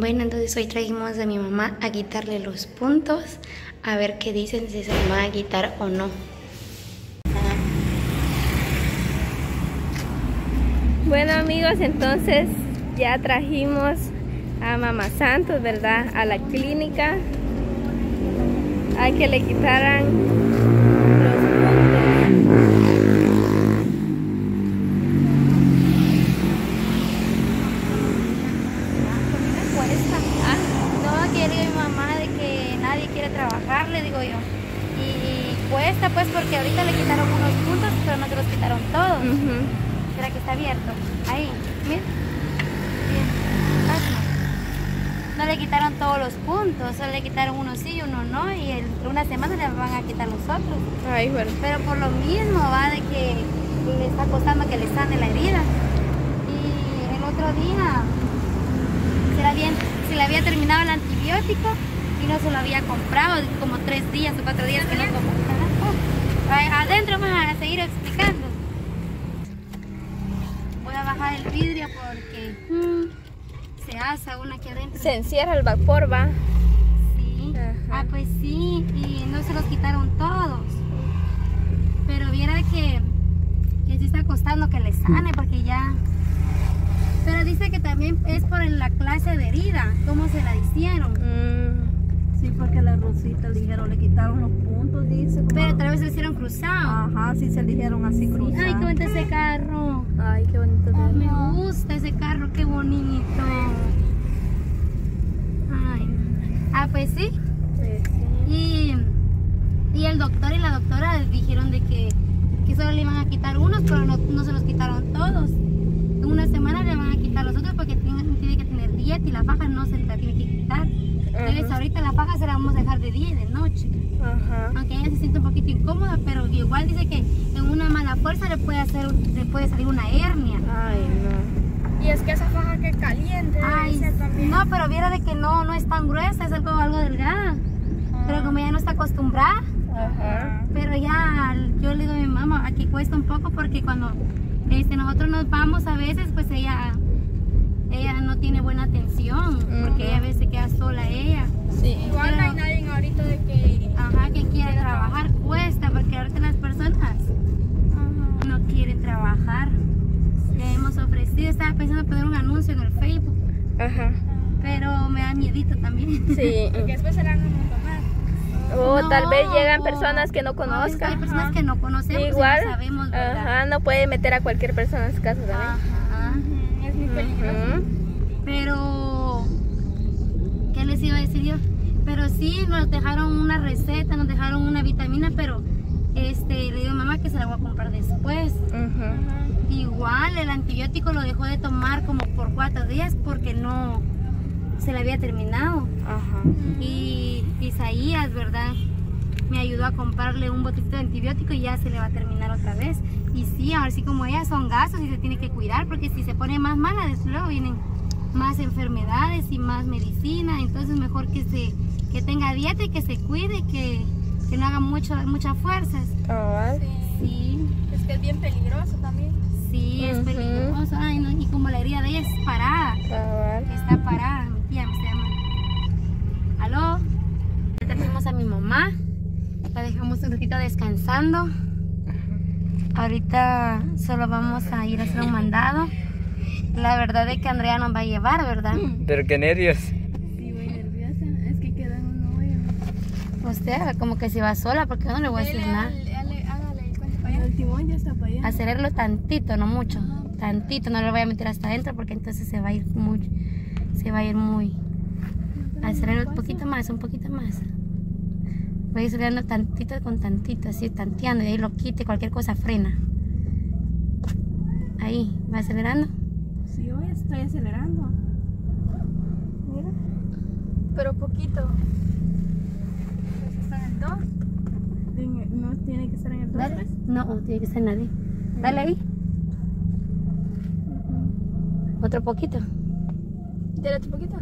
Bueno, entonces hoy trajimos a mi mamá a quitarle los puntos, a ver qué dicen si se los van a quitar o no. Bueno amigos, entonces ya trajimos a Mamá Santos, ¿verdad? A la clínica a que le quitaran los cuesta. Ah, no, que digo mi mamá de que nadie quiere trabajar, le digo yo. Y cuesta pues porque ahorita le quitaron unos puntos, pero no se los quitaron todos. ¿Será que está abierto? Ahí, mira. No le quitaron todos los puntos, solo le quitaron uno sí y uno no, y en una semana le van a quitar los otros. Ay, bueno. Pero por lo mismo va de que le está costando que le sane la herida. Y el otro día se le había, se le había terminado el antibiótico y no se lo había comprado, como tres días o cuatro días que no. Adentro vamos a seguir explicando. Voy a bajar el vidrio porque mm, se asa una aquí adentro. Se encierra el vapor, va. Sí. Ajá. Ah, pues sí, y no se los quitaron todos. Pero viera que, que sí está costando que le sane porque ya. Pero dice que también es por la clase de herida, cómo se la hicieron. Mm, Sí, porque la Rosita le dijeron, le quitaron los puntos, dice. como- Pero tal vez se hicieron cruzado. Ajá, sí se le dijeron así cruzado. Ay, qué bonito ese carro. Ay, qué bonito. De- me gusta ese carro, qué bonito. Ay. Ah, pues sí. Pues sí. Y, y el doctor y la doctora dijeron de que, que solo le iban a quitar unos, pero no, no se los quitaron todos. En una semana le van a quitar los otros porque tiene, tiene que tener dieta y la faja no se la tiene que quitar. Entonces ahorita la faja se la vamos a dejar de día y de noche. Ajá. Aunque ella se siente un poquito incómoda, pero igual dice que en una mala fuerza le puede, hacer, le puede salir una hernia. Ay, no. Y es que esa faja que caliente Ay, también. no, pero viera de que no, no es tan gruesa, es algo, algo delgada. Pero como ella no está acostumbrada, Ajá. Pero ya yo le digo a mi mamá, aquí cuesta un poco porque cuando este, nosotros nos vamos a veces, pues ella ella no tiene buena atención, porque ella a veces queda sola ella. Sí. Igual no hay nadie ahorita de que. Ajá, que quiere trabajar, cuesta, porque ahorita las personas no quieren trabajar. Le hemos ofrecido, estaba pensando poner un anuncio en el Facebook, Ajá. pero me da miedito también. Sí. Que después se la van a amontonar. O No, tal vez llegan o- personas que no conozcan. Hay personas que no conocemos Igual. y no sabemos, ¿verdad? Ajá, no puede meter a cualquier persona en su casa también. Ajá. Es muy peligroso. Pero, ¿qué les iba a decir yo? Pero sí, nos dejaron una receta, nos dejaron una vitamina, pero este, le digo a mamá que se la voy a comprar después. Igual, el antibiótico lo dejó de tomar como por cuatro días porque no se le había terminado. Ajá. Y Isaías, ¿verdad? Me ayudó a comprarle un botito de antibiótico y ya se le va a terminar otra vez. Y sí, ahora sí como ella son gastos y se tiene que cuidar porque si se pone más mala, desde luego vienen más enfermedades y más medicina. Entonces mejor que se que tenga dieta y que se cuide, que, que no haga mucho, muchas fuerzas. Cabal. Sí, Es que es bien peligroso también. sí, es Ujú. peligroso. Ay, no, y como la herida de ella es parada. Está parada, me está llamando. ¿Aló? Ya tenemos a mi mamá. La dejamos un ratito descansando. Ahorita solo vamos a ir a hacer un mandado. La verdad es que Andrea nos va a llevar, ¿verdad? Pero qué nervios. Sí, voy nerviosa. Es que queda en un hoyo. Usted como que se va sola porque yo no le voy a decir nada. Hágale, hágale el timón ya está para allá. Acelerarlo tantito, no mucho. Tantito, no lo voy a meter hasta adentro porque entonces se va a ir muy, se va a ir muy. Acelerarlo un poquito más, un poquito más. Voy acelerando tantito con tantito, así tanteando y ahí lo quite, cualquier cosa frena. Ahí, va acelerando. Sí, hoy estoy acelerando. Mira. Pero poquito. Pues está en el 2. En- No tiene que estar en el dos, Dale. pues. No, tiene que ser nadie. Dale ahí. Otro poquito. Dale otro poquito.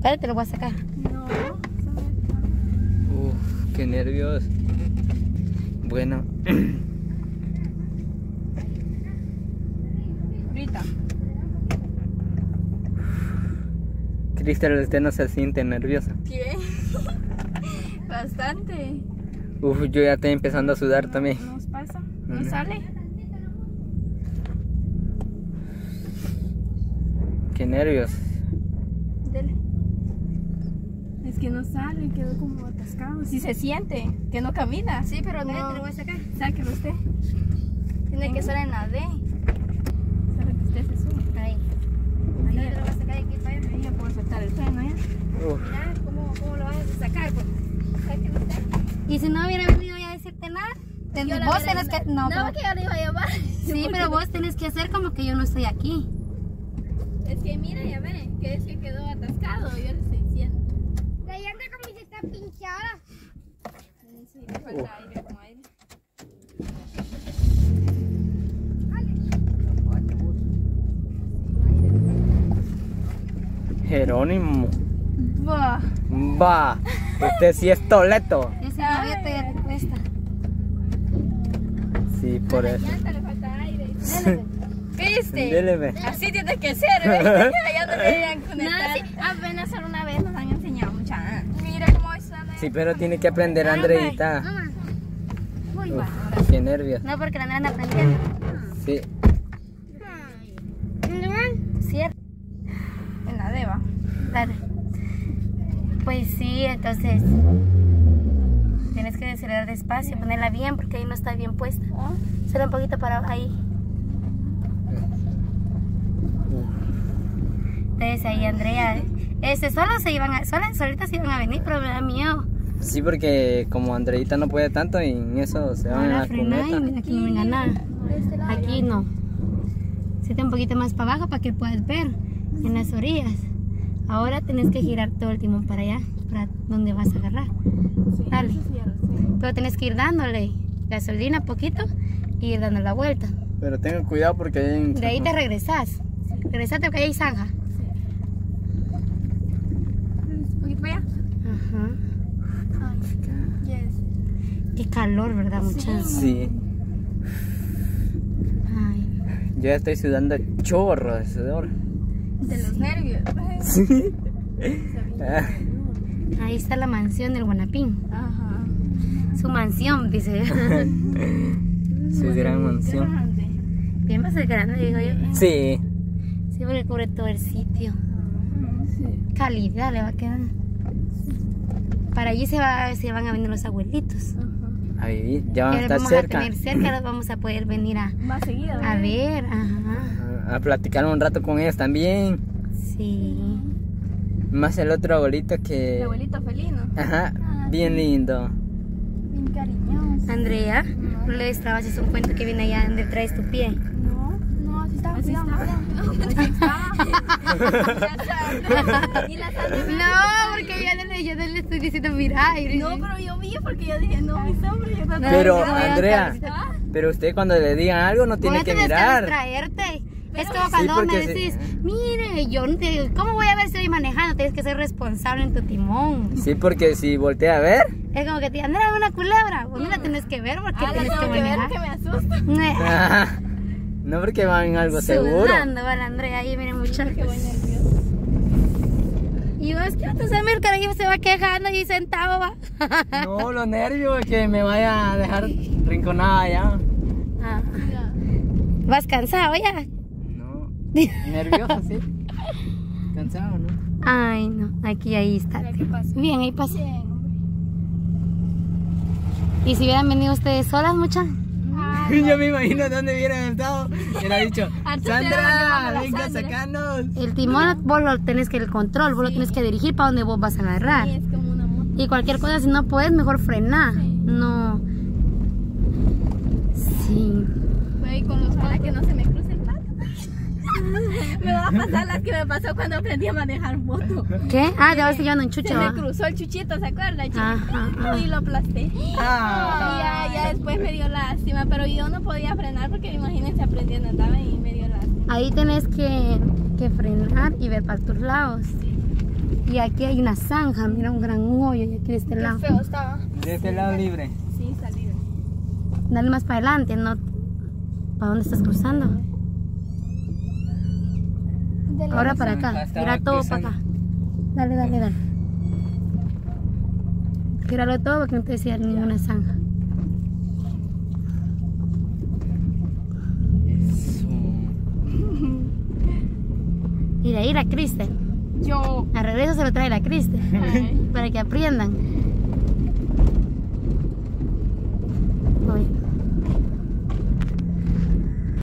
Dale, te lo voy a sacar. No. Uf, qué nervios. Bueno, Ahorita. Cristel, usted no se siente nerviosa. ¿Qué? Bastante. Uf, yo ya estoy empezando a sudar también. ¿Nos pasa? ¿No sale? Qué nervios. Dele. Es que no sale, quedó como atascado. Sí se siente, que no camina. Sí, pero No. no. te lo voy a sacar. Sáquelo usted. Tiene que ser en la D. Sabe que usted se sube. Ahí. Ahí te lo voy a sacar de aquí para allá. Ahí ya puedo soltar el freno ya. Mira cómo, cómo lo vas a sacar. Pues. Sáquelo usted. Y si no hubiera venido ya a decirte nada, ten- vos tenés que. No, No, pero- que yo le iba a llevar. sí, pero vos tenés que hacer como que yo no estoy aquí. Es que mira, ya ve, que es que quedó atascado, yo le estoy diciendo. La llanta como que está pinchada. Sí, le falta aire como aire. Jerónimo. Buah. Va, usted sí es toleto. Ese gaviote ya te cuesta. Sí, por A la eso. llanta le falta aire. ¿Viste? Dele, ve. Así tiene que ser, ¿ves? ya no querían conectar. apenas solo una vez nos han enseñado mucha. Mira cómo están ahí. Sí, pero tiene que aprender, Andreita. Mamá. Uy, Uf, va. qué nervios. No, porque la nena aprendiendo. Sí. Cierto. En la deba. Dale. Pues sí, entonces tienes que acelerar despacio, ponerla bien porque ahí no está bien puesta. Solo un poquito para ahí. Entonces ahí Andrea, este solo se iban a, solas, solitas se iban a venir, pero me da miedo. Sí, porque como Andreita no puede tanto y en eso se van a Ahora la frenar y cuneta. aquí no venga nada. Aquí no. Siete un poquito más para abajo para que puedas ver en las orillas. Ahora tienes que girar todo el timón para allá, para donde vas a agarrar. Dale. Pero tienes que ir dándole gasolina poquito y ir dando la vuelta. Pero tengan cuidado porque hay un... De ahí te regresas. Regresate porque ahí hay zanja. Un poquito para allá. Ajá. Yes. Qué calor, ¿verdad, muchachos? Sí, Ay. yo ya estoy sudando chorro de sudor. De los nervios. Sí. Ah, Ahí está la mansión del Guanapín. Ajá. Su mansión, dice. Su gran mansión. Grande. Bien va a ser grande, digo yo. Sí. Sí, porque cubre todo el sitio. Calidad le va a quedar. Para allí se, va, se van a venir los abuelitos. A vivir, ya van a estar vamos cerca. a tener cerca, los vamos a poder venir a, Más seguido. a ver. Ajá. A platicar un rato con ellos también. Sí. Más el otro abuelito El que... abuelito felino. Ajá, bien lindo. Bien cariñoso. Andrea, no le destrabas un cuento que viene allá donde traes tu pie. No, porque ya no, le- yo no le estoy diciendo, mira. y- No, pero yo vi porque yo dije, no, mi sombra, yo no Pero, Andrea, no, pero usted cuando le digan algo no tiene ¿Cómo que tienes mirar. distraerte? Es como Sí, cuando porque me decís, mire, yo no te digo, ¿cómo voy a ver si voy manejando? Tienes que ser responsable en tu timón. Sí, porque si voltea a ver, Es como que te Andrea, una culebra. Vos no la tienes que ver porque Ah, la tienes que tengo que ver que me asusta. No porque van en algo seguro. Sudando, va la Andrea ahí, miren muchachos. Y vos, ¿qué vas a? El carajo se va quejando y sentado va. No, los nervios que me vaya a dejar rinconada allá. Ah. ¿Vas cansado ya? No, nervioso, sí. Cansado, ¿no? Ay, no, aquí, ahí está. Bien, ahí pasa. Bien, hombre. ¿Y si hubieran venido ustedes solas, muchachos? Yo me imagino dónde hubieran estado. Y le ha dicho, Sandra, venga, Sandra". sacanos. El timón vos lo tenés que el control, vos lo tenés que dirigir para donde vos vas a agarrar. Sí, es como una moto. Y cualquier cosa, si no puedes, mejor frenar. No. Sí. Voy con los para que no se me cruce el pato. me va a pasar las que me pasó cuando aprendí a manejar moto. ¿Qué? Ah, ya vas llevando un Se chucho. me ¿va? cruzó el chuchito, ¿se acuerda? chiquito? Ajá, ajá. Y lo aplasté. Ah. Y ya, ya después me dio lástima, pero yo no podía frenar porque imagínense aprendiendo andaba y me dio lástima. Ahí tenés que, que frenar y ver para tus lados. Y aquí hay una zanja, mira un gran hoyo y aquí de este lado. feo estaba. De este lado libre. Sí, salí. Dale más para adelante, no. ¿Para dónde estás cruzando? Ahora para acá. Mira todo para acá. Dale, dale, dale. Tíralo todo porque no te decía ninguna zanja. Eso. Mira, ir a Cristel. Yo. A regreso se lo trae la Cristel. Ay. Para que aprendan.